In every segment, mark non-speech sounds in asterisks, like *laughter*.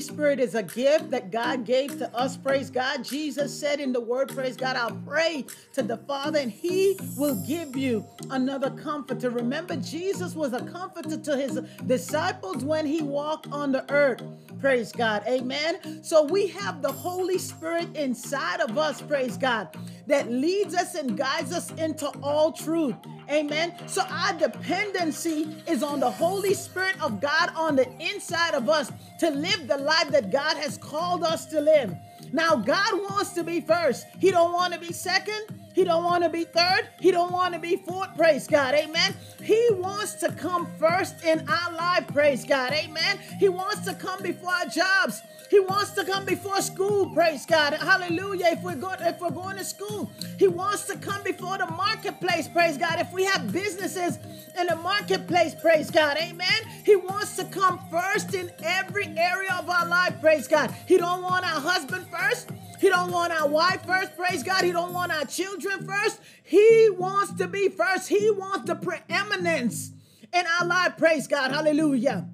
Spirit is a gift that God gave to us. Praise God. Jesus said in the word, Praise God, I'll pray to the Father and He will give you another comforter. Remember, Jesus was a comforter to His disciples when He walked on the earth. Praise God. Amen. So we have the Holy Spirit inside of us, praise God, that leads us and guides us into all truth. Amen. So our dependency is on the Holy Spirit of God on the inside of us to live the life that God has called us to live. Now God wants to be first. He don't want to be second. He don't want to be third. He don't want to be fourth. Praise God. Amen. He wants to come first in our life. Praise God. Amen. He wants to come before our jobs. He wants to come before school, praise God. Hallelujah. If we're going if we're going to school, he wants to come before the marketplace, praise God. If we have businesses in the marketplace, praise God. Amen. He wants to come first in every area of our life, praise God. He don't want our husband first. He don't want our wife first, praise God. He don't want our children first. He wants to be first. He wants the preeminence in our life, praise God. Hallelujah.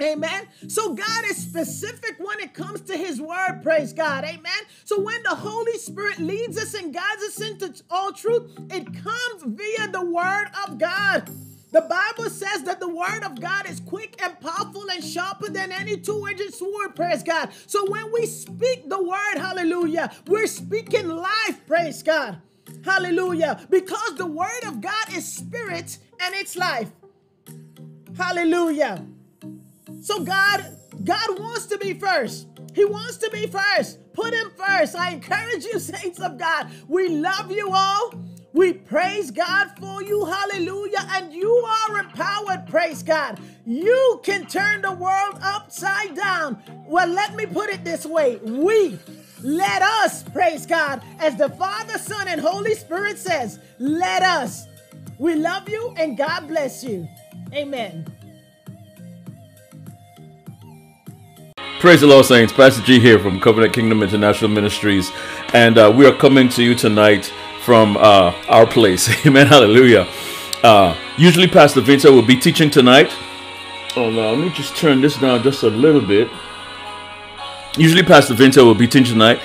Amen. So God is specific when it comes to his word. Praise God. Amen. So when the Holy Spirit leads us and guides us into all truth, it comes via the word of God. The Bible says that the word of God is quick and powerful and sharper than any two-edged sword, praise God. So when we speak the word, hallelujah, we're speaking life, praise God. Hallelujah. Because the word of God is spirit and it's life. Hallelujah. So God, God wants to be first. He wants to be first. Put him first. I encourage you, saints of God. We love you all. We praise God for you. Hallelujah. And you are empowered. Praise God. You can turn the world upside down. Well, let me put it this way. We let us, praise God, as the Father, Son, and Holy Spirit says, let us. We love you and God bless you. Amen. Praise the Lord, Saints. Pastor G here from Covenant Kingdom International Ministries, and uh, we are coming to you tonight from uh, our place. *laughs* Amen. Hallelujah. Uh, usually, Pastor Vincent will be teaching tonight. Oh, no, let me just turn this down just a little bit. Usually, Pastor Vincent will be teaching tonight,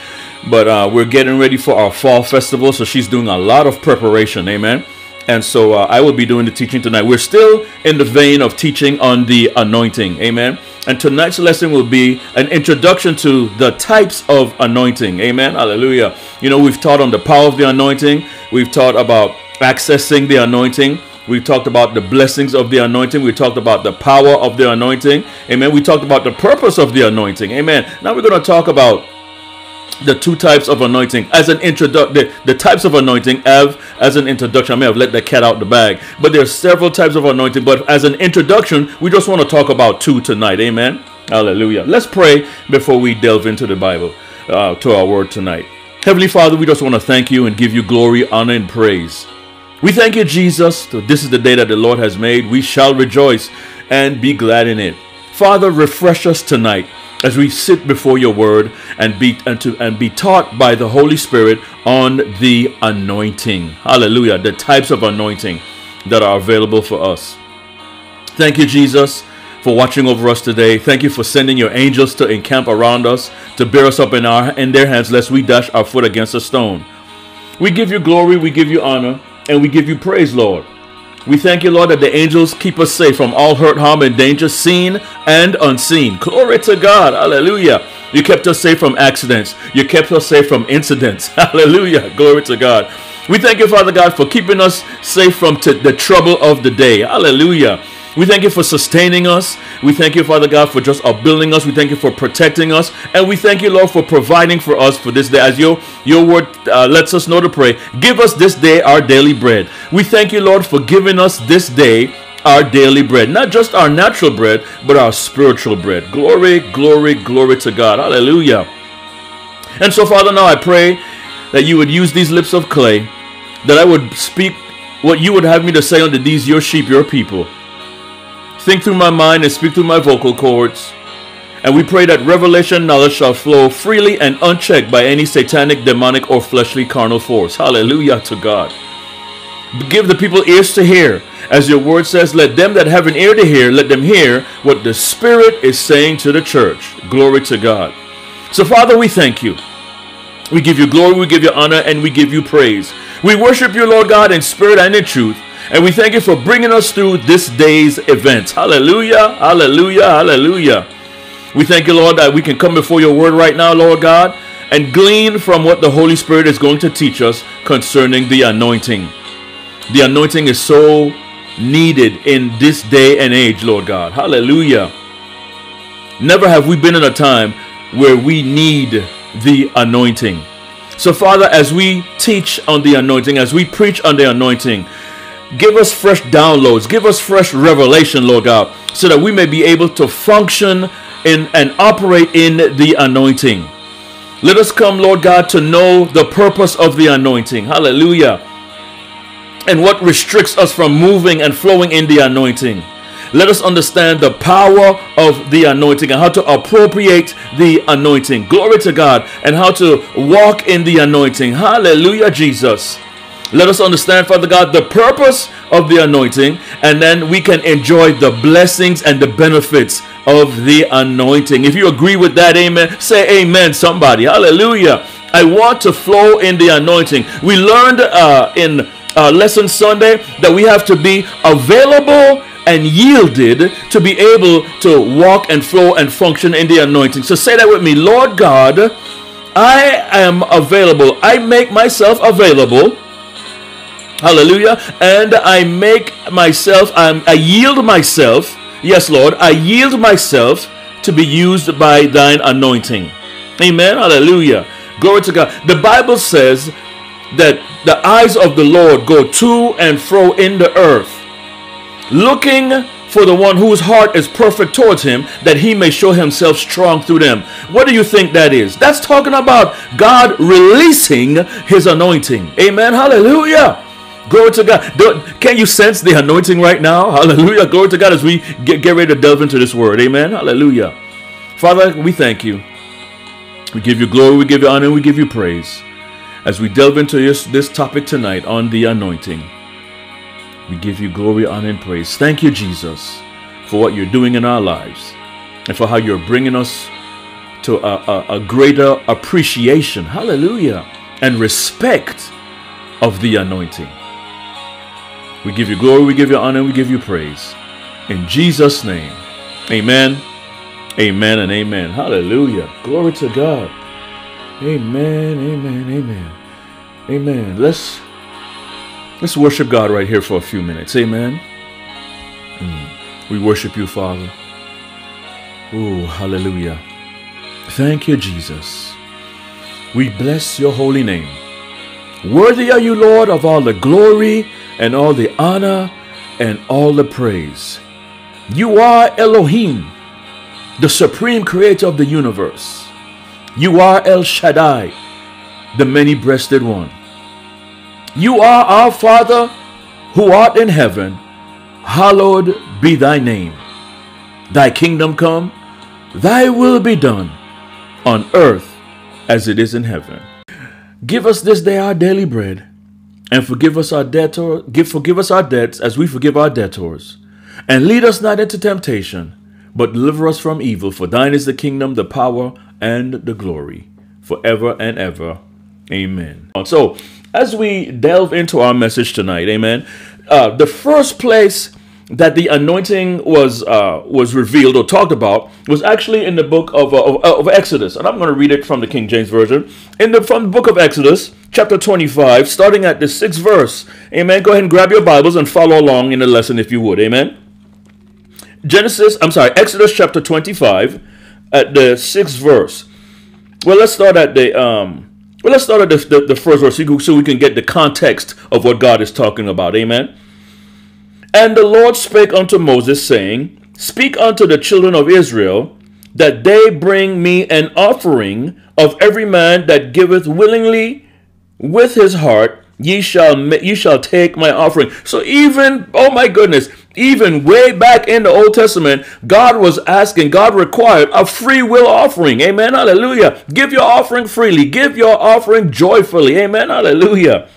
but uh, we're getting ready for our fall festival, so she's doing a lot of preparation. Amen. And so uh, I will be doing the teaching tonight. We're still in the vein of teaching on the anointing. Amen. And tonight's lesson will be an introduction to the types of anointing. Amen. Hallelujah. You know, we've taught on the power of the anointing, we've taught about accessing the anointing. We talked about the blessings of the anointing. We talked about the power of the anointing. Amen. We talked about the purpose of the anointing. Amen. Now we're going to talk about the two types of anointing. As an introduction the, the, types of anointing have as an introduction i may have let the cat out the bag. But there's several types of anointing. But as an introduction we just want to talk about two tonight. Amen? Hallelujah. Let's pray before we delve into the bible uh, to our word tonight. Heavenly father we just want to thank you and give you glory honor and praise. We thank you jesus this is the day that the lord has made. We shall rejoice and be glad in it. Father refresh us tonight as we sit before your word and be and to and be taught by the Holy Spirit on the anointing. Hallelujah. The types of anointing that are available for us. Thank you, Jesus, for watching over us today. Thank you for sending your angels to encamp around us, to bear us up in our in their hands, lest we dash our foot against a stone. We give you glory, we give you honor, and we give you praise, Lord. We thank you, Lord, that the angels keep us safe from all hurt, harm, and danger, seen and unseen. Glory to God. Hallelujah. You kept us safe from accidents. You kept us safe from incidents. *laughs* Hallelujah. Glory to God. We thank you, Father God, for keeping us safe from t- the trouble of the day. Hallelujah. We thank you for sustaining us. We thank you, Father God, for just upbuilding us. We thank you for protecting us. And we thank you, Lord, for providing for us for this day. As your, your word uh, lets us know to pray, give us this day our daily bread. We thank you, Lord, for giving us this day our daily bread. Not just our natural bread, but our spiritual bread. Glory, glory, glory to God. Hallelujah. And so, Father, now I pray that you would use these lips of clay, that I would speak what you would have me to say unto these, your sheep, your people think through my mind and speak through my vocal cords. And we pray that revelation knowledge shall flow freely and unchecked by any satanic, demonic, or fleshly carnal force. Hallelujah to God. Give the people ears to hear. As your word says, let them that have an ear to hear, let them hear what the Spirit is saying to the church. Glory to God. So, Father, we thank you. We give you glory, we give you honor, and we give you praise. We worship you, Lord God, in spirit and in truth. And we thank you for bringing us through this day's events. Hallelujah, hallelujah, hallelujah. We thank you, Lord, that we can come before your word right now, Lord God, and glean from what the Holy Spirit is going to teach us concerning the anointing. The anointing is so needed in this day and age, Lord God. Hallelujah. Never have we been in a time where we need the anointing. So, Father, as we teach on the anointing, as we preach on the anointing, give us fresh downloads, give us fresh revelation, Lord God, so that we may be able to function in and operate in the anointing. Let us come, Lord God, to know the purpose of the anointing. Hallelujah. And what restricts us from moving and flowing in the anointing. Let us understand the power of the anointing and how to appropriate the anointing. Glory to God. And how to walk in the anointing. Hallelujah, Jesus. Let us understand, Father God, the purpose of the anointing, and then we can enjoy the blessings and the benefits of the anointing. If you agree with that, amen, say amen, somebody. Hallelujah. I want to flow in the anointing. We learned uh, in uh, Lesson Sunday that we have to be available and yielded to be able to walk and flow and function in the anointing. So say that with me Lord God, I am available. I make myself available Hallelujah. And I make myself, I'm, I yield myself. Yes, Lord, I yield myself to be used by thine anointing. Amen. Hallelujah. Glory to God. The Bible says that the eyes of the Lord go to and fro in the earth, looking for the one whose heart is perfect towards him, that he may show himself strong through them. What do you think that is? That's talking about God releasing his anointing. Amen. Hallelujah. Glory to God. can you sense the anointing right now? *laughs* Hallelujah. Glory to God as we get, get ready to delve into this word. Amen. Hallelujah. Father, we thank you. We give you glory, we give you honor, we give you praise. As we delve into this, this topic tonight on the anointing, we give you glory, honor, and praise. Thank you, Jesus, for what you're doing in our lives and for how you're bringing us to a, a, a greater appreciation, hallelujah, and respect of the anointing. We give you glory, we give you honor, we give you praise. In Jesus' name, amen, amen, and amen. Hallelujah. Glory to God. Amen, amen, amen. Amen. Let's let's worship God right here for a few minutes. Amen. Mm. We worship you, Father. Oh, hallelujah. Thank you, Jesus. We bless your holy name. Worthy are you, Lord, of all the glory and all the honor and all the praise. You are Elohim, the supreme creator of the universe. You are El Shaddai, the many breasted one. You are our Father who art in heaven. Hallowed be thy name. Thy kingdom come, thy will be done on earth as it is in heaven. Give us this day our daily bread and forgive us our debtor, give forgive us our debts as we forgive our debtors. And lead us not into temptation, but deliver us from evil. For thine is the kingdom, the power, and the glory, forever and ever. Amen. So, as we delve into our message tonight, amen. Uh, the first place that the anointing was uh, was revealed or talked about was actually in the book of, uh, of, of, Exodus, and I'm going to read it from the King James version. In the from the book of Exodus, chapter 25, starting at the sixth verse. Amen. Go ahead and grab your Bibles and follow along in the lesson if you would. Amen. Genesis, I'm sorry, Exodus chapter 25, at the sixth verse. Well, let's start at the um. Well, let's start at the, the, the first verse so we can get the context of what God is talking about. Amen. And the Lord spake unto Moses, saying, Speak unto the children of Israel, that they bring me an offering of every man that giveth willingly with his heart. Ye shall ye shall take my offering. So even oh my goodness, even way back in the Old Testament, God was asking, God required a free will offering. Amen. Hallelujah. Give your offering freely. Give your offering joyfully. Amen. Hallelujah.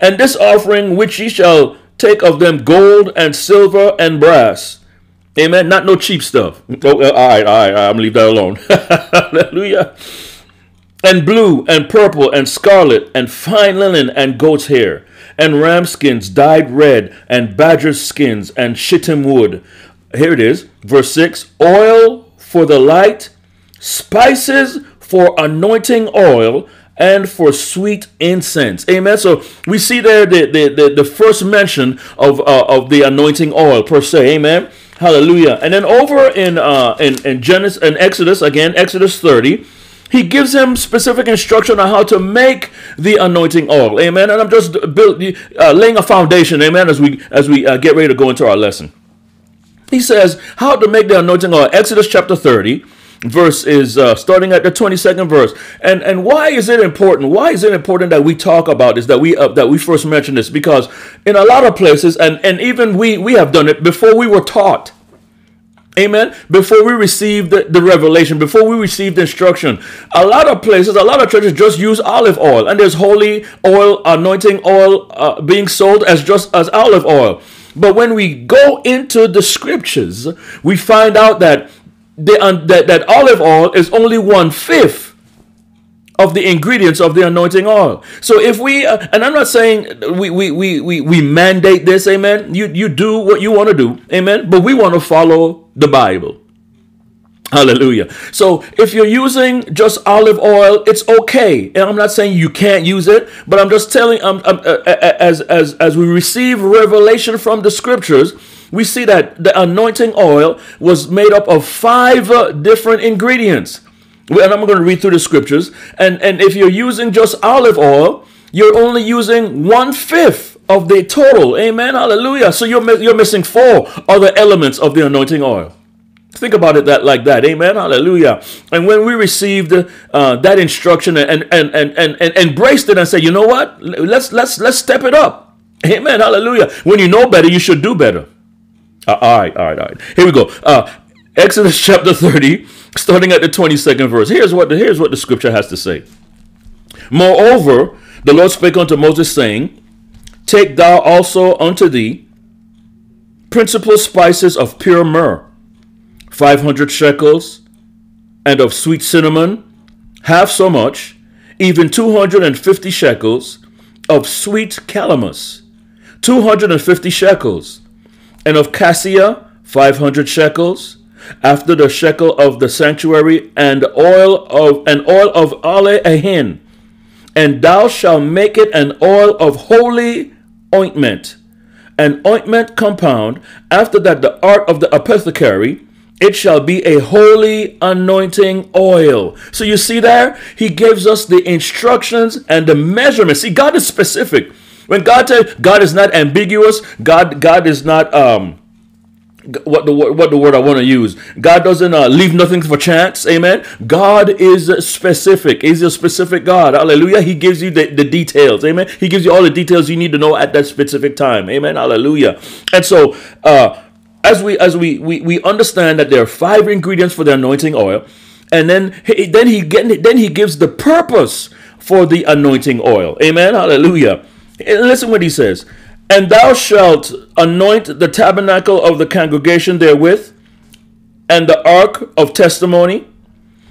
And this offering which ye shall take of them gold and silver and brass. Amen. Not no cheap stuff. Oh, all right, all right, I'm gonna leave that alone. *laughs* Hallelujah. And blue and purple and scarlet and fine linen and goat's hair and ram skins dyed red and badger skins and shittim wood. Here it is, verse 6 oil for the light, spices for anointing oil, and for sweet incense. Amen. So we see there the, the, the, the first mention of, uh, of the anointing oil per se. Amen. Hallelujah. And then over in uh, in, in Genesis and Exodus, again, Exodus 30, he gives him specific instruction on how to make the anointing oil. Amen. And I'm just build, uh, laying a foundation. Amen. As we as we uh, get ready to go into our lesson. He says how to make the anointing oil. Exodus chapter 30 verse is uh, starting at the 22nd verse and and why is it important why is it important that we talk about this that we uh, that we first mention this because in a lot of places and and even we we have done it before we were taught Amen. Before we received the, the, revelation, before we received instruction, a lot of places, a lot of churches just use olive oil, and there's holy oil, anointing oil uh, being sold as just as olive oil. But when we go into the scriptures, we find out that the, that, that olive oil is only one fifth of the ingredients of the anointing oil. So if we, uh, and I'm not saying we, we, we, we, we mandate this, amen. You, you do what you want to do, amen. But we want to follow the Bible. Hallelujah. So if you're using just olive oil, it's okay. And I'm not saying you can't use it, but I'm just telling, um, um, uh, as, as, as we receive revelation from the scriptures, we see that the anointing oil was made up of five uh, different ingredients. And I'm going to read through the scriptures. And, and if you're using just olive oil, you're only using one fifth of the total. Amen. Hallelujah. So you're, you're missing four other elements of the anointing oil. Think about it that like that. Amen. Hallelujah. And when we received uh, that instruction and, and, and, and, and embraced it and said, you know what? Let's, let's, let's step it up. Amen. Hallelujah. When you know better, you should do better. Uh, all right, all right, all right. Here we go. Uh, Exodus chapter 30, starting at the 22nd verse. Here's what the, here's what the scripture has to say. Moreover, the Lord spake unto Moses, saying, Take thou also unto thee principal spices of pure myrrh, five hundred shekels, and of sweet cinnamon, half so much, even two hundred and fifty shekels, of sweet calamus, two hundred and fifty shekels, and of cassia five hundred shekels, after the shekel of the sanctuary, and oil of an oil of ale ahin, and thou shalt make it an oil of holy ointment, an ointment compound. After that, the art of the apothecary. It shall be a holy anointing oil. So you see there, he gives us the instructions and the measurements. See, God is specific. When God says God is not ambiguous, God God is not um what the what the word I want to use. God doesn't uh, leave nothing for chance. Amen. God is specific. He's a specific God. Hallelujah. He gives you the, the details. Amen. He gives you all the details you need to know at that specific time. Amen. Hallelujah. And so uh as we as we we, we understand that there are five ingredients for the anointing oil, and then he, then he then he gives the purpose for the anointing oil. Amen. Hallelujah. And listen what he says. And thou shalt anoint the tabernacle of the congregation therewith, and the ark of testimony,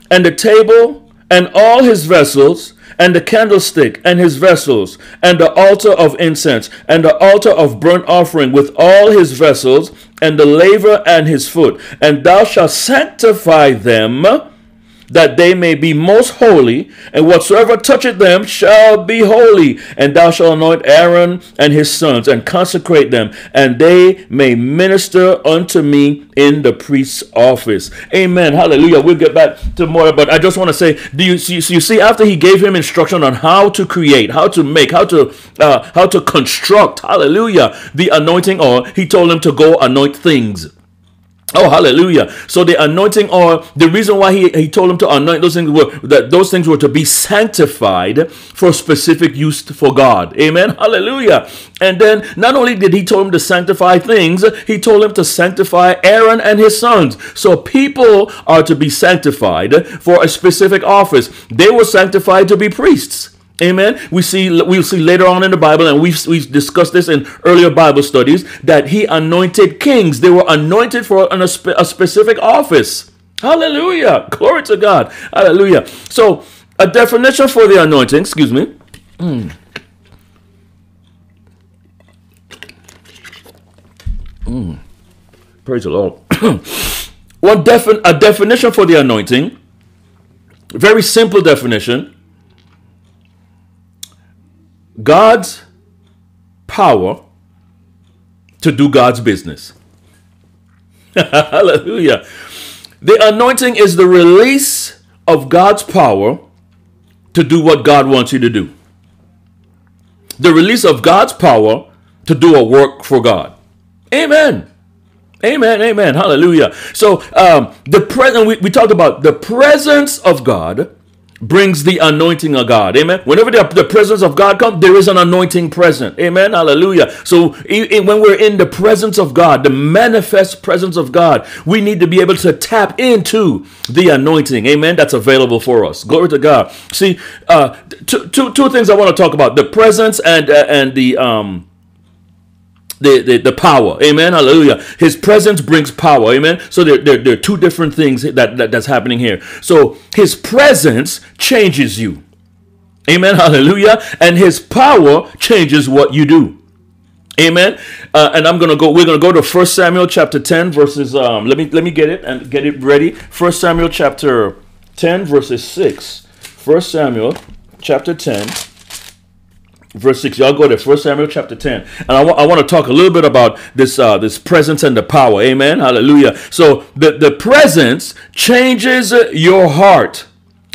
and the table, and all his vessels, and the candlestick and his vessels, and the altar of incense, and the altar of burnt offering with all his vessels, and the laver and his foot. And thou shalt sanctify them that they may be most holy, and whatsoever toucheth them shall be holy. And thou shalt anoint Aaron and his sons, and consecrate them, and they may minister unto me in the priest's office. Amen. Hallelujah. We'll get back to more, but I just want to say, do you see? You see, after he gave him instruction on how to create, how to make, how to uh, how to construct, hallelujah, the anointing oil, he told him to go anoint things. Oh, hallelujah. So the anointing oil, the reason why he, he told him to anoint those things were that those things were to be sanctified for specific use for God. Amen. Hallelujah. And then not only did he tell him to sanctify things, he told him to sanctify Aaron and his sons. So people are to be sanctified for a specific office. They were sanctified to be priests. Amen. We see we'll see later on in the Bible, and we've we've discussed this in earlier Bible studies that He anointed kings. They were anointed for an, a, spe- a specific office. Hallelujah. Glory to God. Hallelujah. So a definition for the anointing. Excuse me. Mm. Mm. Praise the Lord. *coughs* One defi- a definition for the anointing. Very simple definition God's power to do God's business. *laughs* Hallelujah. The anointing is the release of God's power to do what God wants you to do. The release of God's power to do a work for God. Amen. Amen. Amen. Hallelujah. So um, the present we, we talked about the presence of God brings the anointing of God. Amen. Whenever the, the presence of God comes, there is an anointing present. Amen. Hallelujah. So when we're in the presence of God, the manifest presence of God, we need to be able to tap into the anointing. Amen. That's available for us. Glory to God. See, uh, two, two, two things I want to talk about: the presence and uh, and the um the, the, the power. Amen. Hallelujah. His presence brings power. Amen. So there, there, there are two different things that, that that's happening here. So his presence changes you. Amen. Hallelujah. And his power changes what you do. Amen. Uh, and I'm gonna go. We're gonna go to First Samuel chapter 10 verses. Um, let me let me get it and get it ready. First Samuel chapter 10 verses 6. First Samuel chapter 10 verse 6 y'all go there first samuel chapter 10 and I, I want to talk a little bit about this uh this presence and the power. Amen. Hallelujah. So the the presence changes your heart.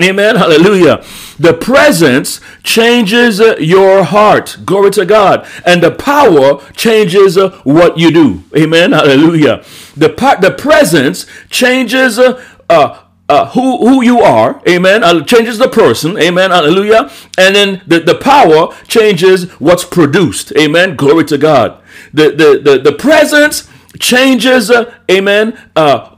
Amen. Hallelujah. The presence changes your heart. Glory to god. And the power changes what you do. Amen. Hallelujah. The the presence changes uh, uh, who who you are, amen. Uh, changes the person, amen. Hallelujah. And then the, the power changes what's produced, amen. Glory to God. The the the, the presence changes, uh, amen. Uh,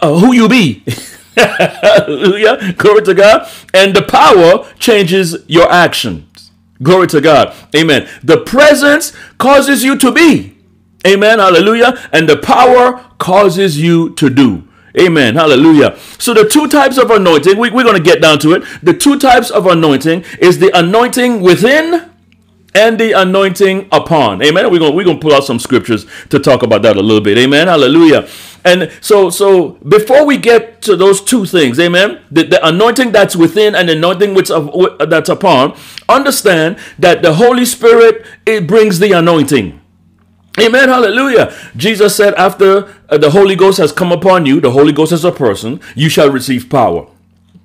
uh, who you be. *laughs* Hallelujah. Glory to God. And the power changes your actions. Glory to God. Amen. The presence causes you to be. Amen. Hallelujah. And the power causes you to do. Amen. Hallelujah. So the two types of anointing, we, we're going to get down to it. The two types of anointing is the anointing within and the anointing upon. Amen. We're going we're going to pull out some scriptures to talk about that a little bit. Amen. Hallelujah. And so so before we get to those two things, amen, the, the anointing that's within and the anointing which of, that's upon, understand that the Holy Spirit it brings the anointing. Amen. Hallelujah. Jesus said, after uh, the Holy Ghost has come upon you, the Holy Ghost is a person, you shall receive power.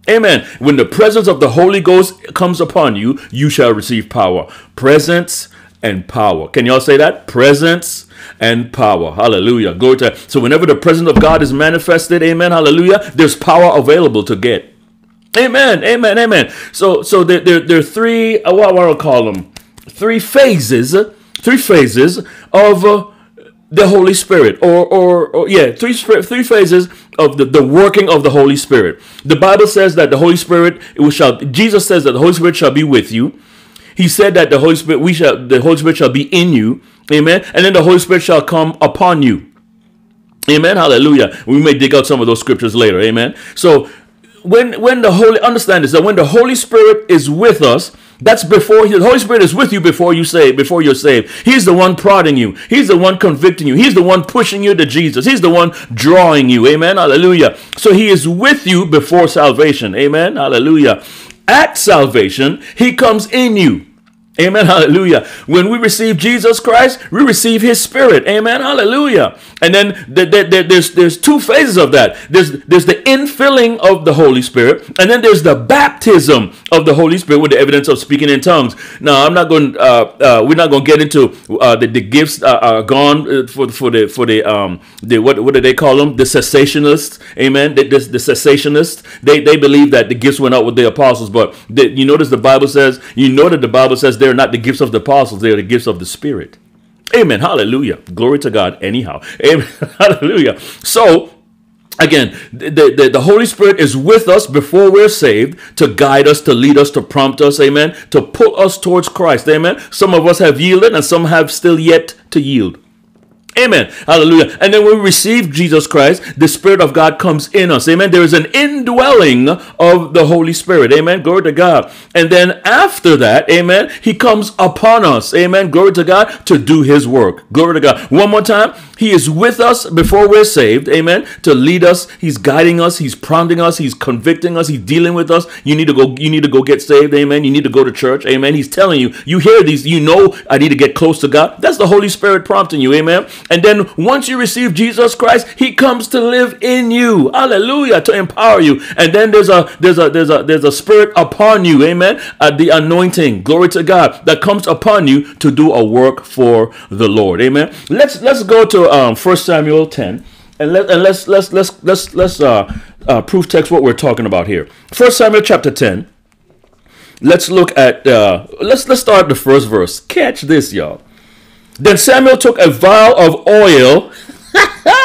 Amen. When the presence of the Holy Ghost comes upon you, you shall receive power. Presence and power. Can y'all say that? Presence and power. Hallelujah. Go to so whenever the presence of God is manifested, amen. Hallelujah. There's power available to get. Amen. Amen. Amen. So so there, there, there are three what what, I call them? Three phases three phases of uh, the Holy Spirit, or, or, or, yeah, three three phases of the, the working of the Holy Spirit. The Bible says that the Holy Spirit it shall. Jesus says that the Holy Spirit shall be with you. He said that the Holy Spirit we shall the Holy Spirit shall be in you. Amen. And then the Holy Spirit shall come upon you. Amen. Hallelujah. We may dig out some of those scriptures later. Amen. So when when the Holy understand this that when the Holy Spirit is with us that's before the Holy Spirit is with you before you say before you're saved. He's the one prodding you. He's the one convicting you. He's the one pushing you to Jesus. He's the one drawing you. Amen. Hallelujah. So he is with you before salvation. Amen. Hallelujah. At salvation, he comes in you. Amen. Hallelujah. When we receive Jesus Christ, we receive his spirit. Amen. Hallelujah. And then the, the, the, there's there's two phases of that. There's there's the infilling of the Holy Spirit, and then there's the baptism of the Holy Spirit with the evidence of speaking in tongues. Now, I'm not going. Uh, uh, we're not going to get into uh, the, the gifts uh, are gone uh, for for the for the um the what what do they call them? The cessationists. Amen. The, the, the cessationists. They they believe that the gifts went out with the apostles, but the, you notice the Bible says you know that the Bible says they're not the gifts of the apostles; they are the gifts of the Spirit. Amen. Hallelujah. Glory to God. Anyhow. *laughs* Amen. Hallelujah. So Again, the, the, the, Holy Spirit is with us before we're saved to guide us, to lead us, to prompt us, amen, to pull us towards Christ, amen. Some of us have yielded and some have still yet to yield. Amen. Hallelujah. And then when we receive Jesus Christ, the Spirit of God comes in us. Amen. There is an indwelling of the Holy Spirit. Amen. Glory to God. And then after that, amen, He comes upon us. Amen. Glory to God to do His work. Glory to God. One more time. He is with us before we're saved. Amen. To lead us. He's guiding us. He's prompting us. He's convicting us. He's dealing with us. You need to go, you need to go get saved. Amen. You need to go to church. Amen. He's telling you, you hear these, you know, I need to get close to God. That's the Holy Spirit prompting you. Amen. And then once you receive Jesus Christ, He comes to live in you. Hallelujah. To empower you. And then there's a, there's a, there's a, there's a spirit upon you. Amen. Uh, the anointing. Glory to God that comes upon you to do a work for the Lord. Amen. Let's, let's go to um, 1 Samuel 10 and let and let's let's let's let's let's uh, uh, proof text what we're talking about here. First Samuel chapter ten. Let's look at uh, let's let's start the first verse. Catch this, y'all. Then Samuel took a vial of oil *laughs*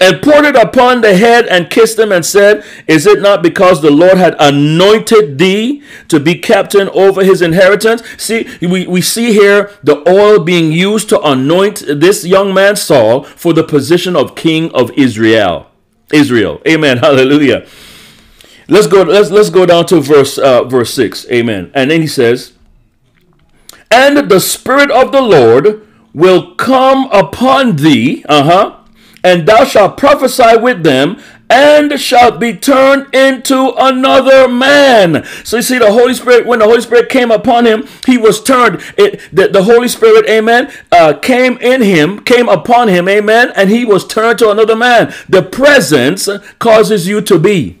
and poured it upon the head and kissed him and said, Is it not because the Lord had anointed thee to be captain over his inheritance? See, we, we see here the oil being used to anoint this young man Saul for the position of king of Israel. Israel. Amen. Hallelujah. Let's go let's let's go down to verse uh, verse 6. Amen. And then he says, And the spirit of the Lord will come upon thee, uh-huh and thou shalt prophesy with them, and shalt be turned into another man. So you see, the Holy Spirit, when the Holy Spirit came upon him, he was turned. It the, the Holy Spirit, amen, uh, came in him, came upon him, amen, and he was turned to another man. The presence causes you to be.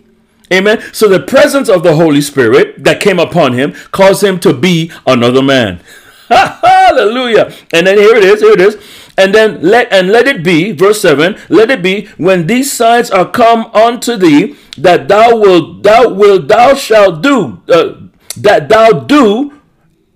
Amen. So the presence of the Holy Spirit that came upon him caused him to be another man. *laughs* Hallelujah. And then here it is, here it is and then let and let it be verse 7 let it be when these signs are come unto thee that thou wilt thou will thou shalt do uh, that thou do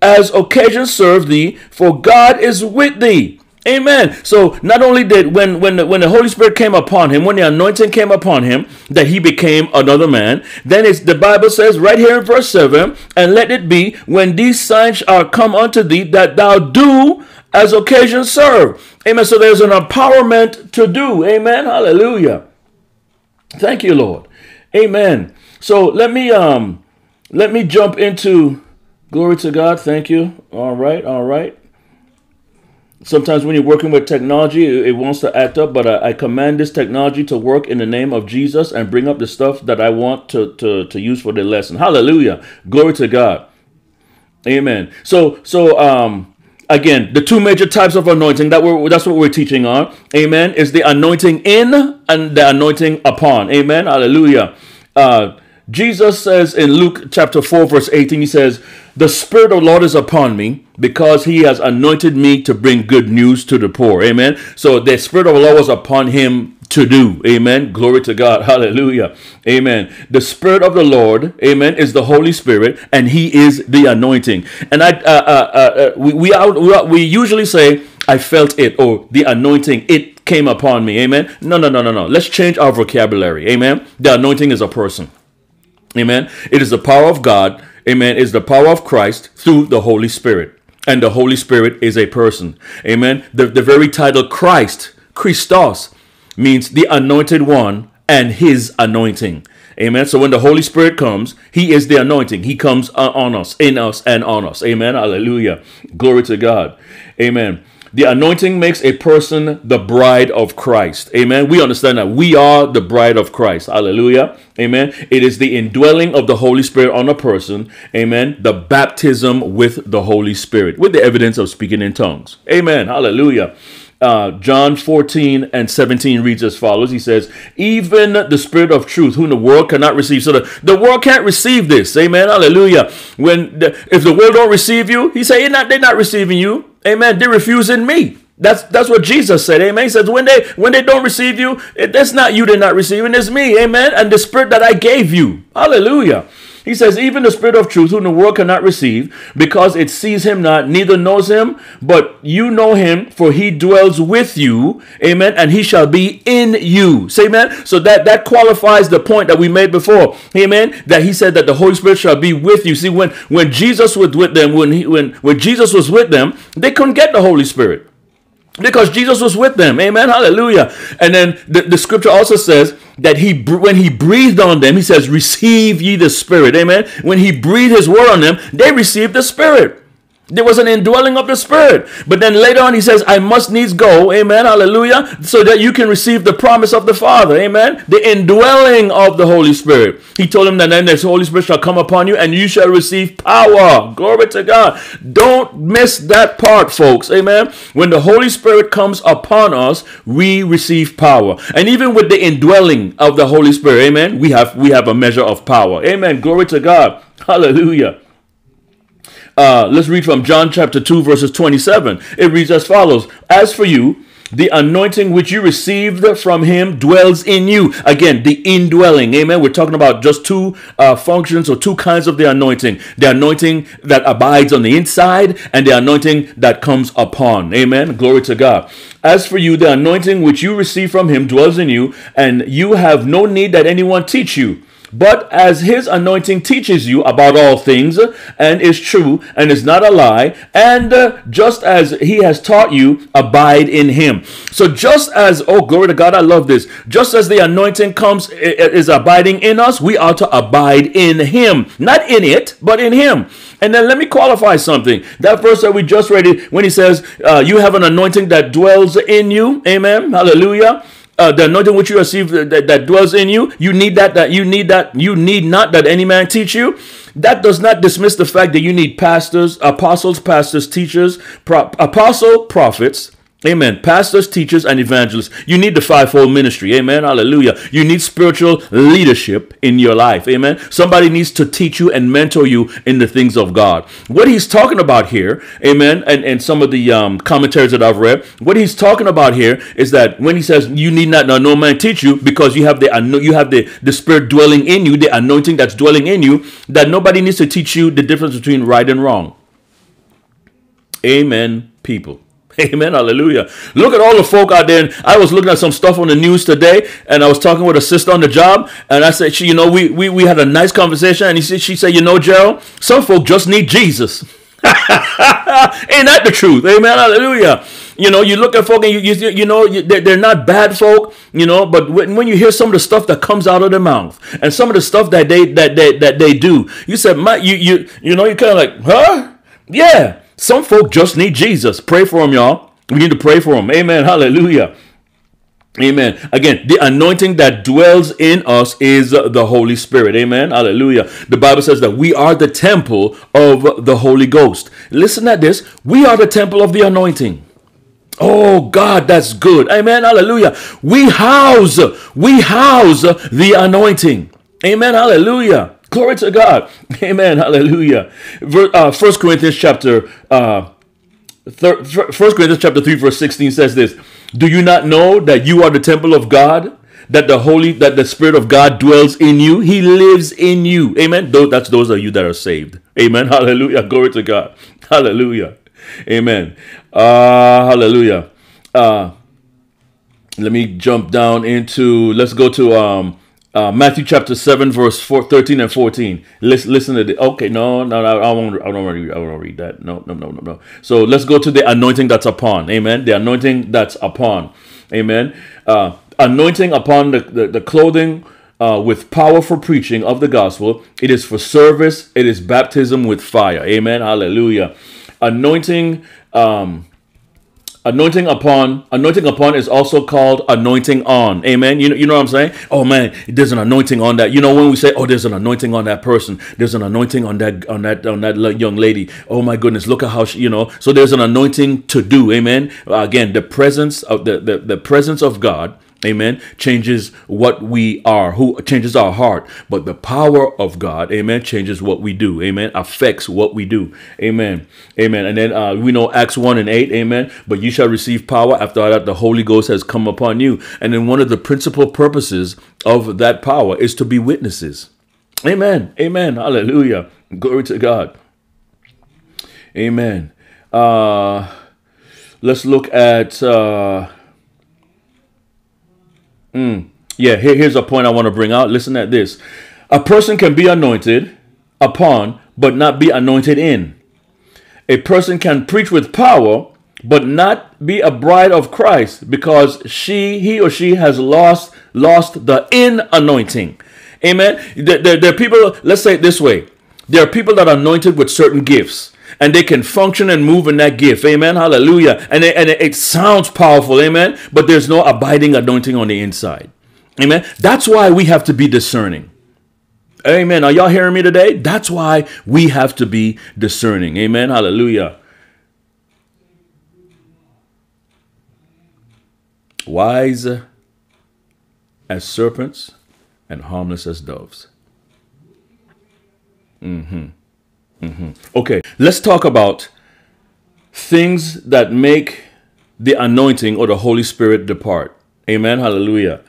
as occasion serve thee for god is with thee Amen. So not only did when when the, when the Holy Spirit came upon him, when the anointing came upon him, that he became another man. Then it's the Bible says right here in verse seven, and let it be when these signs are come unto thee that thou do as occasion serve. Amen. So there's an empowerment to do. Amen. Hallelujah. Thank you, Lord. Amen. So let me um let me jump into glory to God. Thank you. All right. All right. Sometimes when you're working with technology, it wants to act up, but I, I, command this technology to work in the name of Jesus and bring up the stuff that I want to, to, to use for the lesson. Hallelujah. Glory to God. Amen. So so um again the two major types of anointing that we're that's what we're teaching on amen is the anointing in and the anointing upon amen hallelujah uh, jesus says in luke chapter 4 verse 18 he says the spirit of the lord is upon me because he has anointed me to bring good news to the poor amen so the spirit of the lord was upon him to do. Amen. Glory to God. *laughs* Hallelujah. Amen. The Spirit of the Lord, amen, is the Holy Spirit, and He is the anointing. And I, uh, uh, uh, uh we, we, we usually say, I felt it, or the anointing, it came upon me. Amen. No, no, no, no, no. Let's change our vocabulary. Amen. The anointing is a person. Amen. It is the power of God. Amen. Is the power of Christ through the Holy Spirit. And the Holy Spirit is a person. Amen. The, the very title Christ, Christos, means the anointed one and his anointing. Amen. So when the Holy Spirit comes, he is the anointing. He comes uh, on us, in us, and on us. Amen. Hallelujah. Glory to God. Amen. The anointing makes a person the bride of Christ. Amen. We understand that we are the bride of Christ. Hallelujah. Amen. It is the indwelling of the Holy Spirit on a person. Amen. The baptism with the Holy Spirit, with the evidence of speaking in tongues. Amen. Hallelujah uh, John 14 and 17 reads as follows. He says, Even the Spirit of truth, whom the world cannot receive. So the, the world can't receive this. Amen. Hallelujah. When the, if the world don't receive you, he said, not, they're not receiving you. Amen. They're refusing me. That's that's what Jesus said. Amen. He says when they when they don't receive you, it, that's not you they're not receiving. It's me. Amen. And the spirit that I gave you. Hallelujah. He says, Even the Spirit of truth, whom the world cannot receive, because it sees him not, neither knows him, but you know him, for he dwells with you. Amen. And he shall be in you. Say amen. So that, that qualifies the point that we made before. Amen. That he said that the Holy Spirit shall be with you. See, when, when Jesus was with them, when he when, when Jesus was with them, they couldn't get the Holy Spirit because Jesus was with them. Amen. Hallelujah. And then the, the scripture also says that he when he breathed on them, he says, "Receive ye the Spirit." Amen. When he breathed his word on them, they received the Spirit. There was an indwelling of the Spirit. But then later on, he says, I must needs go, amen, hallelujah, so that you can receive the promise of the Father, amen, the indwelling of the Holy Spirit. He told him that then the Holy Spirit shall come upon you and you shall receive power. Glory to God. Don't miss that part, folks, amen. When the Holy Spirit comes upon us, we receive power. And even with the indwelling of the Holy Spirit, amen, we have we have a measure of power. Amen. Glory to God. Hallelujah. Uh, let's read from John chapter 2, verses 27. It reads as follows As for you, the anointing which you received from him dwells in you. Again, the indwelling. Amen. We're talking about just two uh, functions or two kinds of the anointing the anointing that abides on the inside and the anointing that comes upon. Amen. Glory to God. As for you, the anointing which you receive from him dwells in you, and you have no need that anyone teach you. But as his anointing teaches you about all things and is true and is not a lie, and uh, just as he has taught you, abide in him. So just as, oh, glory to God, I love this. Just as the anointing comes, is abiding in us, we are to abide in him. Not in it, but in him. And then let me qualify something. That verse that we just read, when he says, uh, You have an anointing that dwells in you. Amen. Hallelujah uh, the anointing which you receive that, that, that, dwells in you you need that that you need that you need not that any man teach you. That does not dismiss the fact that you need pastors apostles pastors teachers pro- apostle prophets Amen. Pastors, teachers, and evangelists. You need the fivefold ministry. Amen. Hallelujah. You need spiritual leadership in your life. Amen. Somebody needs to teach you and mentor you in the things of God. What he's talking about here, amen, and, and some of the um, commentaries that I've read, what he's talking about here is that when he says you need not no man teach you because you have the you have the, the spirit dwelling in you, the anointing that's dwelling in you, that nobody needs to teach you the difference between right and wrong. Amen, people. *laughs* Amen. Hallelujah. Look at all the folk out there. I was looking at some stuff on the news today, and I was talking with a sister on the job, and I said, she, you know, we, we, we had a nice conversation, and he said, she said, you know, Gerald, some folk just need Jesus. *laughs* Ain't that the truth? Amen. Hallelujah. You know, you look at folk and you, you, you know, you, they're, they're not bad folk, you know, but when, when you hear some of the stuff that comes out of their mouth and some of the stuff that they, that they, that they do, you said, my, you, you, you know, you kind of like, huh? Yeah. Some folk just need Jesus. Pray for them, y'all. We need to pray for them. Amen. Hallelujah. Amen. Again, the anointing that dwells in us is the Holy Spirit. Amen. Hallelujah. The Bible says that we are the temple of the Holy Ghost. Listen at this. We are the temple of the anointing. Oh God, that's good. Amen. Hallelujah. We house, we house the anointing. Amen. Hallelujah. Glory to God. *laughs* Amen. Hallelujah. Uh, First Corinthians chapter uh, First Corinthians chapter 3 verse 16 says this, "Do you not know that you are the temple of God?" That the holy, that the Spirit of God dwells in you. He lives in you. Amen. That's those of you that are saved. Amen. *laughs* Hallelujah. Glory to God. Hallelujah. Amen. Uh, hallelujah. Uh, let me jump down into. Let's go to um, uh, Matthew chapter 7, verse 4, 13 and 14. Listen, listen to the. Okay, no, no, I, I won't. I don't read. I don't read that. No, no, no, no, no. So let's go to the anointing that's upon. Amen. The anointing that's upon. Amen. Uh, anointing upon the, the, the clothing uh, with power for preaching of the gospel. It is for service. It is baptism with fire. Amen. Hallelujah. Anointing. Um, Anointing upon, anointing upon is also called anointing on. Amen. You know, you know what I'm saying? Oh man, there's an anointing on that. You know, when we say, oh, there's an anointing on that person, there's an anointing on that, on that, on that young lady. Oh my goodness, look at how she, you know, so there's an anointing to do. Amen. Again, the presence of the, the, the presence of God amen changes what we are who changes our heart but the power of god amen changes what we do amen affects what we do amen amen and then uh, we know acts 1 and 8 amen but you shall receive power after that the holy ghost has come upon you and then one of the principal purposes of that power is to be witnesses Amen. Amen. Hallelujah. Glory to God. Amen. Uh, let's look at. Uh, mm, yeah, here, here's a point I want to bring out. Listen at this. A person can be anointed upon, but not be anointed in. A person can preach with power, but not be a bride of Christ because she, he or she has lost lost the in anointing. Amen. There, there, there, are people, let's say it this way. There are people that are anointed with certain gifts and they can function and move in that gift. Amen. Hallelujah. And it, and it, it sounds powerful. Amen. But there's no abiding anointing on the inside. Amen. That's why we have to be discerning. Amen. Are y'all hearing me today? That's why we have to be discerning. Amen. Hallelujah. Wise as serpents and harmless as doves. Mm-hmm. Mm-hmm. Okay, let's talk about things that make the anointing or the Holy Spirit depart. Amen. Hallelujah.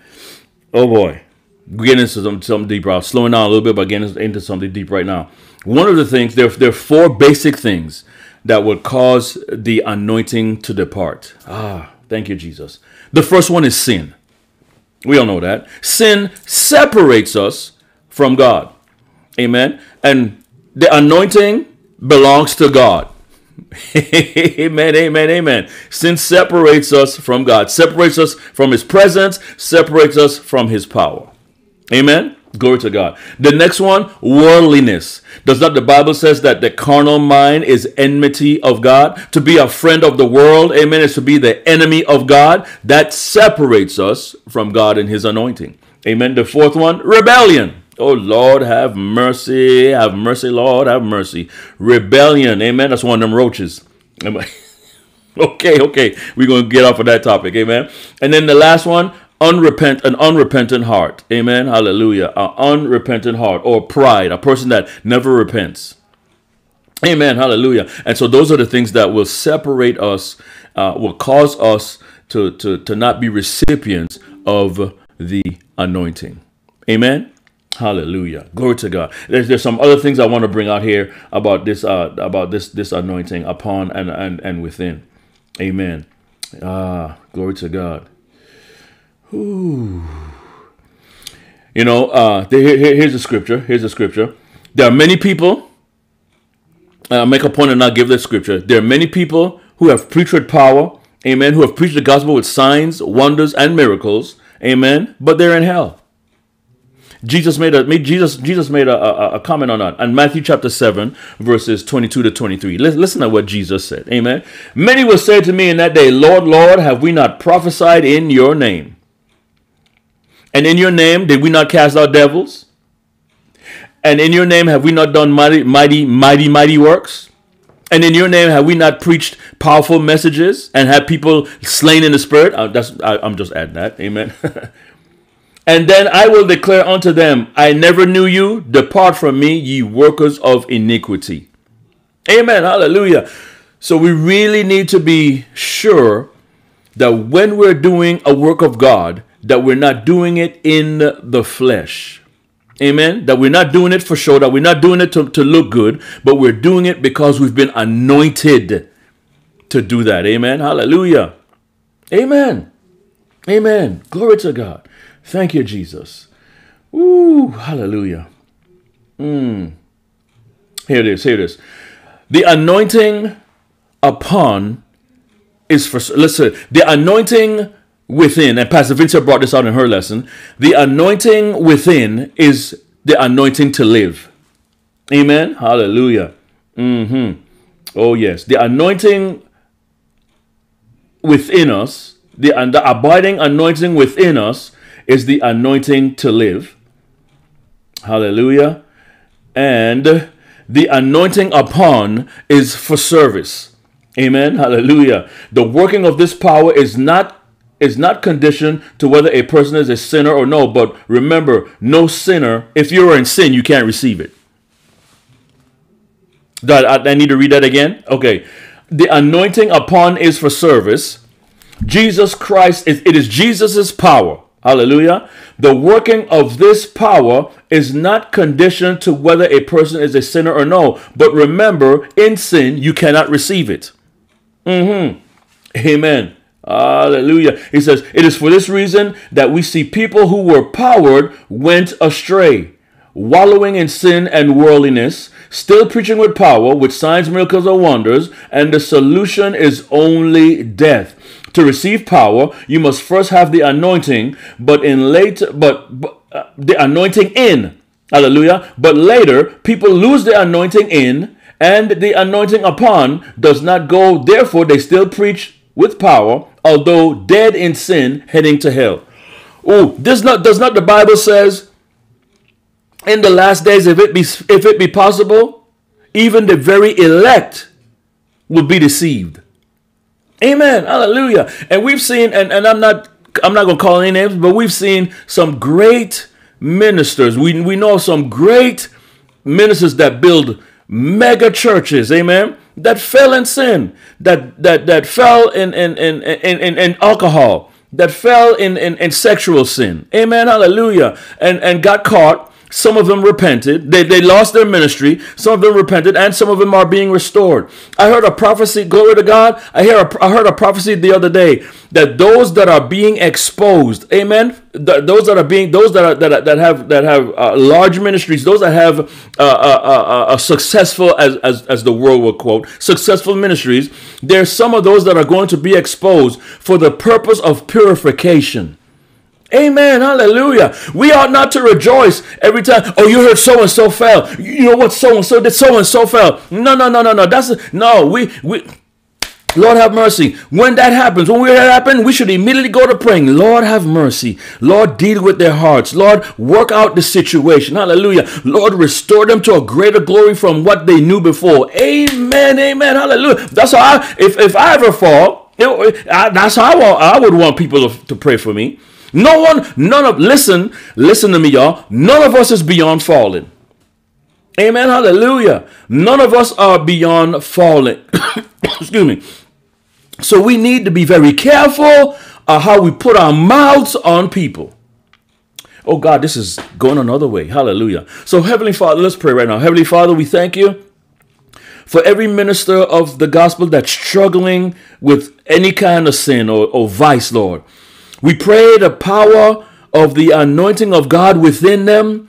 Oh boy. Getting into some, something deeper. I'm slowing down a little bit, but getting into something deep right now. One of the things, there, there are four basic things that would cause the anointing to depart. Ah, thank you, Jesus. The first one is sin. We all know that. Sin separates us from God. Amen. And the anointing belongs to God. *laughs* amen, amen, amen. Sin separates us from God, separates us from His presence, separates us from His power. Amen. Glory to God. The next one, worldliness. Does not the Bible says that the carnal mind is enmity of God? To be a friend of the world, amen, is to be the enemy of God. That separates us from God and his anointing. Amen. The fourth one, rebellion. Oh Lord, have mercy. Have mercy, Lord, have mercy. Rebellion. Amen. That's one of them roaches. *laughs* okay, okay. We're to get off of that topic. Amen. And then the last one, unrepent an unrepentant heart amen hallelujah an unrepentant heart or pride a person that never repents amen hallelujah and so those are the things that will separate us uh, will cause us to, to to not be recipients of the anointing amen hallelujah glory to god there's, there's some other things i want to bring out here about this uh about this this anointing upon and and, and within amen ah glory to god Ooh. You know, uh, here, here's a scripture. Here's a scripture. There are many people. I uh, make a point and not give the scripture. There are many people who have preached with power, amen, who have preached the gospel with signs, wonders, and miracles, amen, but they're in hell. Jesus made a made, Jesus Jesus made a, a, a, comment on that in Matthew chapter 7 verses 22 to 23. Listen, listen to what Jesus said. Amen. Many will say to me in that day, Lord, Lord, have we not prophesied in your name? And in your name did we not cast out devils? And in your name have we not done mighty, mighty, mighty, mighty works? And in your name have we not preached powerful messages and had people slain in the spirit? Uh, that's I, I'm just adding that. Amen. *laughs* and then I will declare unto them, I never knew you. Depart from me, ye workers of iniquity. Amen. Hallelujah. So we really need to be sure that when we're doing a work of God, that we're not doing it in the flesh. Amen. That we're not doing it for show, that we're not doing it to, to look good, but we're doing it because we've been anointed to do that. Amen. Hallelujah. Amen. Amen. Glory to God. Thank you, Jesus. Ooh, hallelujah. Mm. Here it is. Here it is. The anointing upon is for, listen, the anointing within, and Pastor Vincent brought this out in her lesson, the anointing within is the anointing to live. Amen. Hallelujah. Mm-hmm. Oh, yes. The anointing within us, the, the abiding anointing within us is the anointing to live. Hallelujah. And the anointing upon is for service. Amen. Hallelujah. The working of this power is not is not conditioned to whether a person is a sinner or no. But remember, no sinner, if you're in sin, you can't receive it. That I, I need to read that again. Okay. The anointing upon is for service. Jesus Christ is it is Jesus's power. Hallelujah. The working of this power is not conditioned to whether a person is a sinner or no. But remember, in sin, you cannot receive it. Mm-hmm. Amen. Hallelujah. He says, It is for this reason that we see people who were powered went astray, wallowing in sin and worldliness, still preaching with power, with signs, miracles, or wonders, and the solution is only death. To receive power, you must first have the anointing, but in late, but, but uh, the anointing in. Hallelujah. But later, people lose the anointing in, and the anointing upon does not go. Therefore, they still preach with power, although dead in sin, heading to hell. Oh, does not does not the Bible says in the last days, if it be if it be possible, even the very elect will be deceived. Amen. Hallelujah. And we've seen, and, and I'm not I'm not gonna call any names, but we've seen some great ministers. We we know some great ministers that build mega churches, amen, that fell in sin, that that that fell in in in in, in, in alcohol, that fell in, in in sexual sin. Amen. Hallelujah. And and got caught some of them repented. They, they lost their ministry. Some of them repented, and some of them are being restored. I heard a prophecy, glory to God. I, hear a, I heard a prophecy the other day that those that are being exposed, amen, those that are being, those that are, that, that have that have uh, large ministries, those that have uh, uh, uh, uh successful, as, as, as the world will quote, successful ministries, there's some of those that are going to be exposed for the purpose of purification. Amen. Hallelujah. We ought not to rejoice every time. Oh, you heard so and so fell. You know what? So and so did. So and so fell. No, no, no, no, no. That's a, no. We we. Lord have mercy. When that happens, when we that happen, we should immediately go to praying. Lord have mercy. Lord deal with their hearts. Lord work out the situation. Hallelujah. Lord restore them to a greater glory from what they knew before. Amen. Amen. Hallelujah. That's how I. If if I ever fall, it, I, that's how I, I would want people to, to pray for me. No one, none of, listen, listen to me, y'all. None of us is beyond falling. Amen. Hallelujah. None of us are beyond falling. *coughs* Excuse me. So we need to be very careful of how we put our mouths on people. Oh God, this is going another way. Hallelujah. So, Heavenly Father, let's pray right now. Heavenly Father, we thank you for every minister of the gospel that's struggling with any kind of sin or, or vice, Lord. We pray the power of the anointing of God within them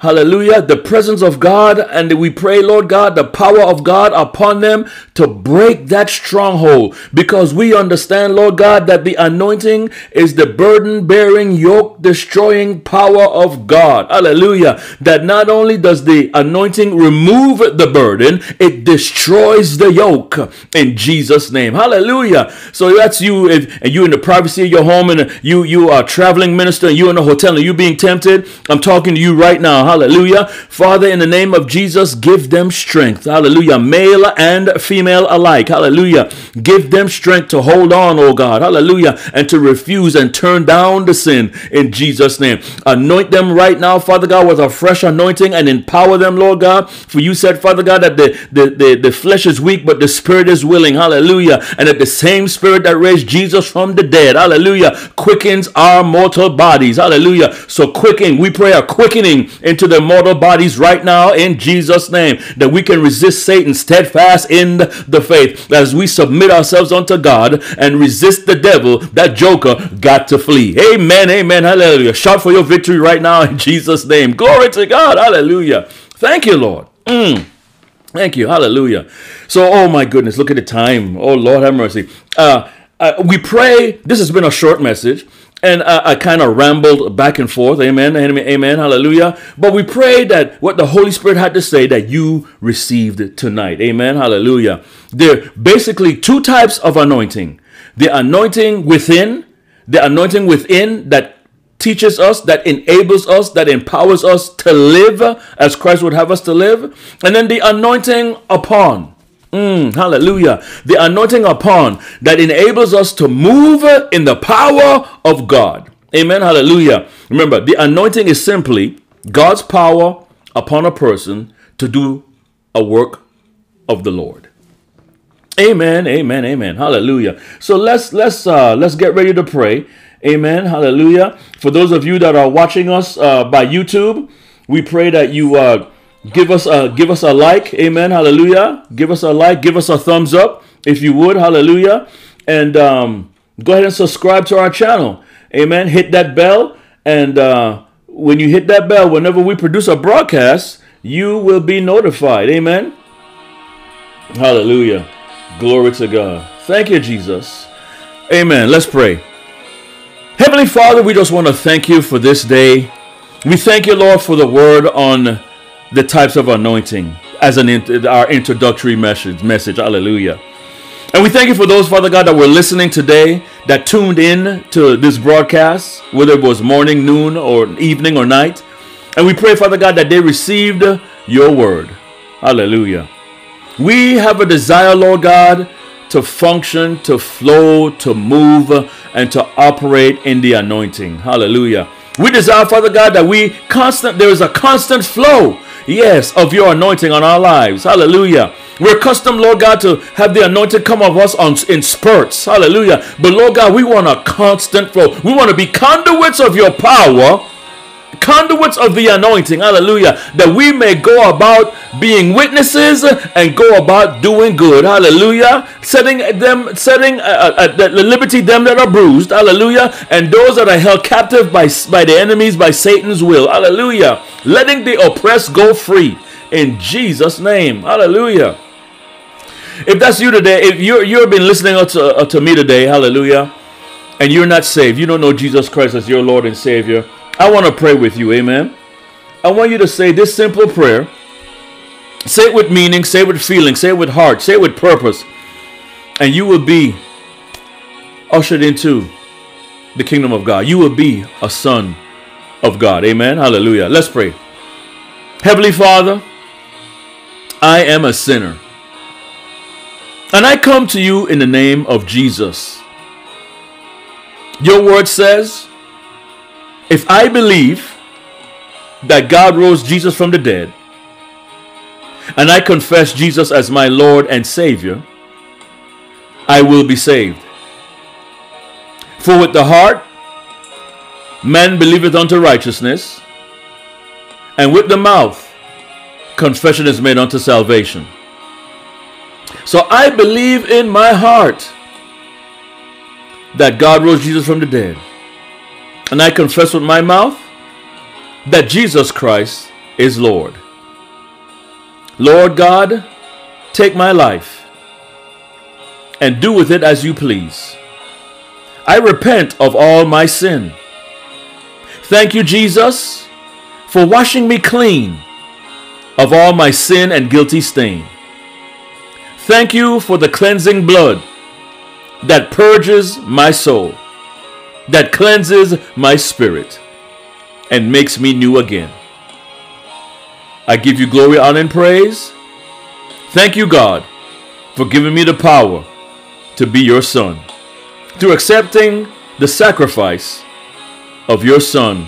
Hallelujah. The presence of God. And we pray, Lord God, the power of God upon them to break that stronghold. Because we understand, Lord God, that the anointing is the burden bearing, yoke destroying power of God. Hallelujah. That not only does the anointing remove the burden, it destroys the yoke in Jesus' name. Hallelujah. So that's you, if, and you in the privacy of your home, and you you are traveling minister, and you in a hotel, and you being tempted. I'm talking to you right now. Hallelujah. Father, in the name of Jesus, give them strength. Hallelujah. Male and female alike. Hallelujah. Give them strength to hold on, oh God. Hallelujah. And to refuse and turn down the sin in Jesus' name. Anoint them right now, Father God, with a fresh anointing and empower them, Lord God. For you said, Father God, that the, the, the, the flesh is weak, but the spirit is willing. Hallelujah. And that the same spirit that raised Jesus from the dead, hallelujah, quickens our mortal bodies. Hallelujah. So quicken, we pray a quickening into into their mortal bodies right now in Jesus' name, that we can resist Satan steadfast in the faith. As we submit ourselves unto God and resist the devil, that joker got to flee. Amen, amen, hallelujah. Shout for your victory right now in Jesus' name. Glory to God, hallelujah. Thank you, Lord. Mm. Thank you, hallelujah. So, oh my goodness, look at the time. Oh Lord, have mercy. Uh, uh, we pray. This has been a short message and I, I kind of rambled back and forth. Amen. Amen. Amen. Hallelujah. But we pray that what the Holy Spirit had to say that you received tonight. Amen. Hallelujah. There are basically two types of anointing the anointing within, the anointing within that teaches us, that enables us, that empowers us to live as Christ would have us to live, and then the anointing upon. Mm, hallelujah. The anointing upon that enables us to move in the power of God. Amen. Hallelujah. Remember, the anointing is simply God's power upon a person to do a work of the Lord. Amen. Amen. Amen. Hallelujah. So let's let's uh let's get ready to pray Amen. Hallelujah. For those of you that are watching us uh, by YouTube, we pray that you uh, give us a give us a like. Amen. Hallelujah. Give us a like. Give us a thumbs up if you would. Hallelujah. And um, go ahead and subscribe to our channel. Amen. Hit that bell, and uh, when you hit that bell, whenever we produce a broadcast, you will be notified. Amen. Hallelujah. Glory to God. Thank you, Jesus. Amen. Let's pray. Heavenly Father, we just want to thank you for this day. We thank you, Lord, for the word on the types of anointing as an our introductory message. Message. Hallelujah. And we thank you for those, Father God, that were listening today, that tuned in to this broadcast, whether it was morning, noon, or evening or night. And we pray, Father God, that they received your word. Hallelujah. We have a desire, Lord God, to function, to flow, to move, and to operate in the anointing. Hallelujah. We desire, Father God, that we constant, there is a constant flow, yes, of your anointing on our lives. Hallelujah. We're accustomed, Lord God, to have the anointing come of us on, in spurts. Hallelujah. But Lord God, we want a constant flow. We want to be conduits of your power conduits of the anointing, hallelujah, that we may go about being witnesses and go about doing good, hallelujah, setting them, setting uh, uh, uh liberty them that are bruised, hallelujah, and those that are held captive by, by the enemies, by Satan's will, hallelujah, letting the oppressed go free in Jesus' name, hallelujah. If that's you today, if you you've been listening to, uh, to me today, hallelujah, and you're not saved, you don't know Jesus Christ as your Lord and Savior, I want to pray with you, amen. I want you to say this simple prayer. Say it with meaning, say it with feeling, say it with heart, say it with purpose, and you will be ushered into the kingdom of God. You will be a son of God. Amen. Hallelujah. Let's pray. Heavenly Father, I am a sinner. And I come to you in the name of Jesus. Your word says, if I believe that God rose Jesus from the dead, and I confess Jesus as my Lord and Savior, I will be saved. For with the heart man believeth unto righteousness, and with the mouth confession is made unto salvation. So I believe in my heart that God rose Jesus from the dead and I confess with my mouth that Jesus Christ is Lord. Lord God, take my life and do with it as you please. I repent of all my sin. Thank you, Jesus, for washing me clean of all my sin and guilty stain. Thank you for the cleansing blood that purges my soul that cleanses my spirit and makes me new again. I give you glory, honor, and praise. Thank you, God, for giving me the power to be your son, through accepting the sacrifice of your son,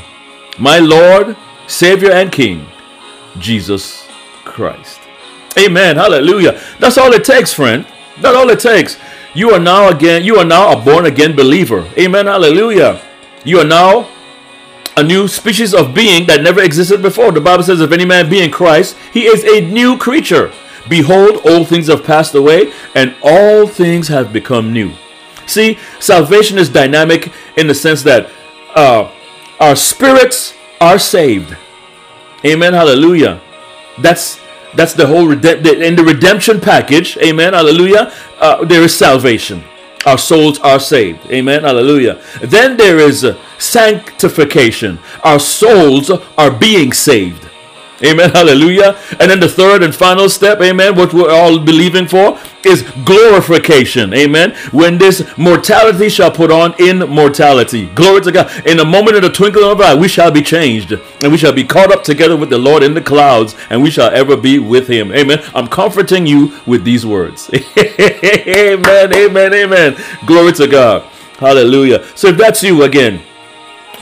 my Lord, Savior, and King, Jesus Christ. Amen. Hallelujah. That's all it takes, friend. That's all it takes. You are now again, you are now a born again believer. Amen. Hallelujah. You are now a new species of being that never existed before. The Bible says, if any man be in Christ, he is a new creature. Behold, all things have passed away, and all things have become new. See, salvation is dynamic in the sense that uh, our spirits are saved. Amen. Hallelujah. That's that's the whole redemp- in the redemption package. Amen. Hallelujah. Uh, there is salvation. Our souls are saved. Amen. Hallelujah. Then there is uh, sanctification. Our souls are being saved. Amen. Hallelujah. And then the third and final step, amen, what we're all believing for is glorification. Amen. When this mortality shall put on immortality. Glory to God. In a moment of the twinkling of an eye, we shall be changed and we shall be caught up together with the Lord in the clouds and we shall ever be with him. Amen. I'm comforting you with these words. *laughs* amen. Amen. Amen. Glory to God. Hallelujah. So if that's you again,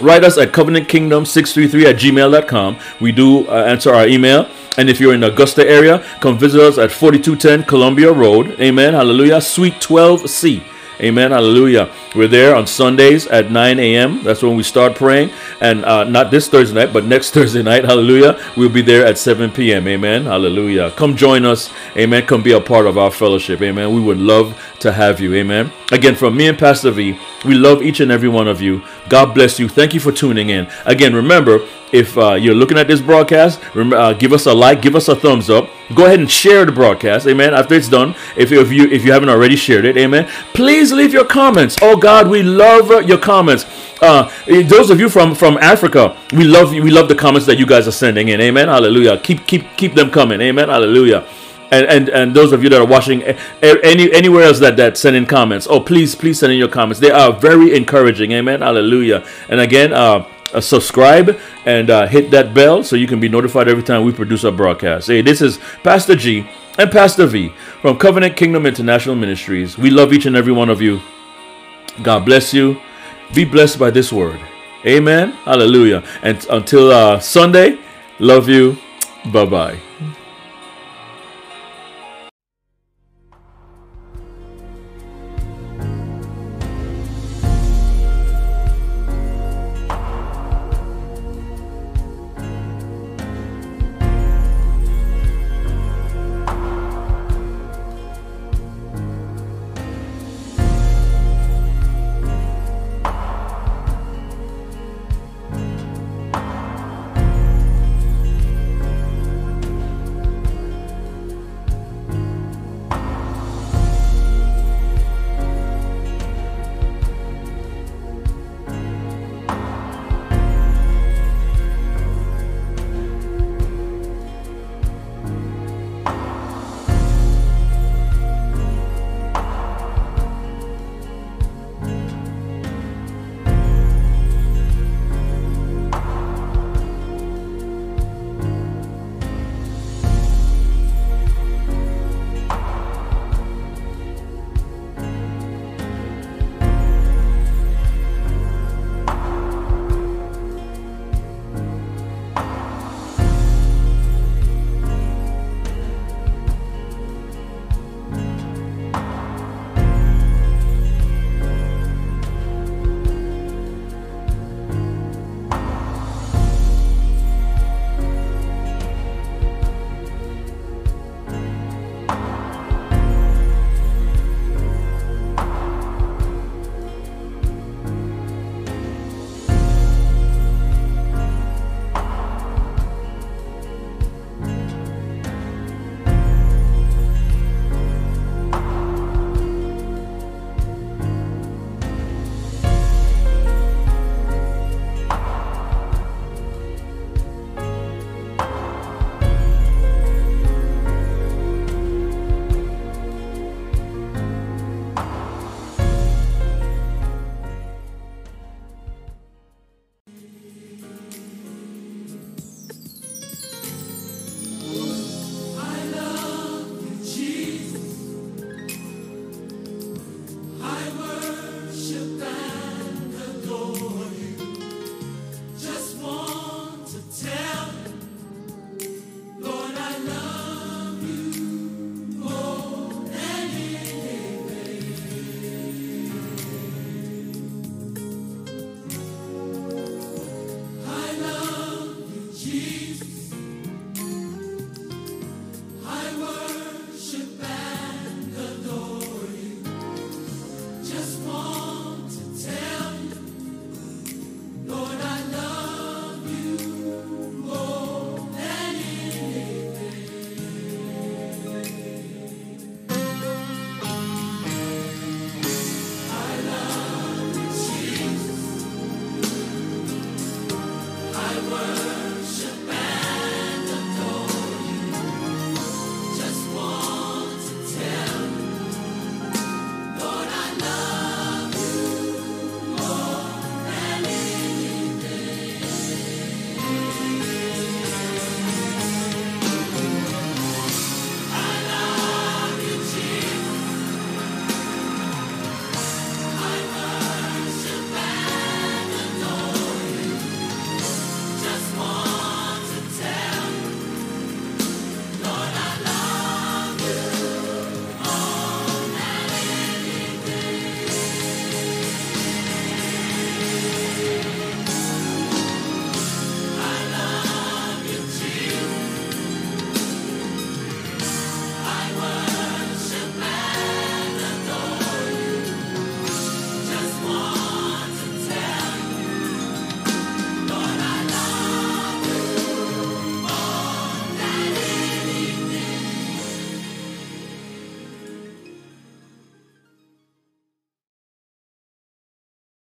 write us at covenantkingdom633 at gmail.com. We do uh, answer our email. And if you're in the Augusta area, come visit us at 4210 Columbia Road. Amen. Hallelujah. Suite 12C. Amen. Hallelujah. We're there on Sundays at 9 a.m. That's when we start praying. And uh, not this Thursday night, but next *laughs* Thursday night. Hallelujah. We'll be there at 7 p.m. Amen. Hallelujah. Come join us. Amen. Come be a part of our fellowship. Amen. We would love to have you. Amen. Again, from me and Pastor V, we love each and every one of you. God bless you. Thank you for tuning in. Again, remember, if uh, you're looking at this broadcast, rem- uh, give us a like, give us a thumbs up. Go ahead and share the broadcast, amen. After it's done, if, if you if you haven't already shared it, amen. Please leave your comments. Oh God, we love your comments. Uh, those of you from from Africa, we love we love the comments that you guys are sending in, amen. Hallelujah. Keep keep keep them coming, amen. Hallelujah. And, and and those of you that are watching any anywhere else that that send in comments, oh please please send in your comments. They are very encouraging, amen. Hallelujah. And again, uh, uh, subscribe and uh, hit that bell so you can be notified every time we produce a broadcast. Hey, this is Pastor G and Pastor V from Covenant Kingdom International Ministries. We love each and every one of you. God bless you. Be blessed by this word. Amen. Hallelujah. And until uh, Sunday, love you. Bye bye.